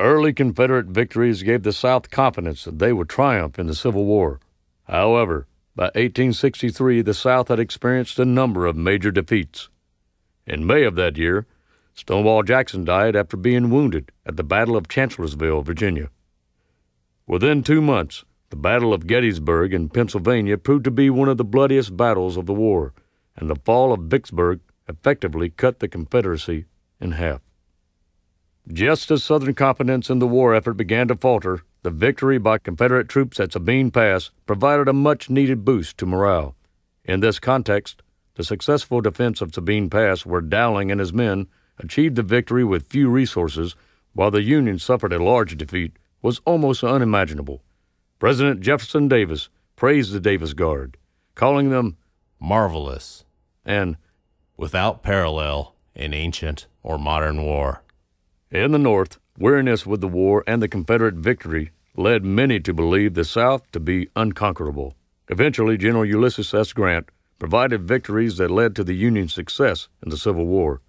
Early Confederate victories gave the South confidence that they would triumph in the Civil War. However, by 1863, the South had experienced a number of major defeats. In May of that year, Stonewall Jackson died after being wounded at the Battle of Chancellorsville, Virginia. Within two months, the Battle of Gettysburg in Pennsylvania proved to be one of the bloodiest battles of the war, and the fall of Vicksburg effectively cut the Confederacy in half. Just as Southern confidence in the war effort began to falter, the victory by Confederate troops at Sabine Pass provided a much needed boost to morale. In this context, the successful defense of Sabine Pass, where Dowling and his men achieved the victory with few resources, while the Union suffered a large defeat, was almost unimaginable. President Jefferson Davis praised the Davis Guard, calling them marvelous and without parallel in ancient or modern war. In the North, weariness with the war and the Confederate victory led many to believe the South to be unconquerable. Eventually, General Ulysses S. Grant provided victories that led to the Union's success in the Civil War.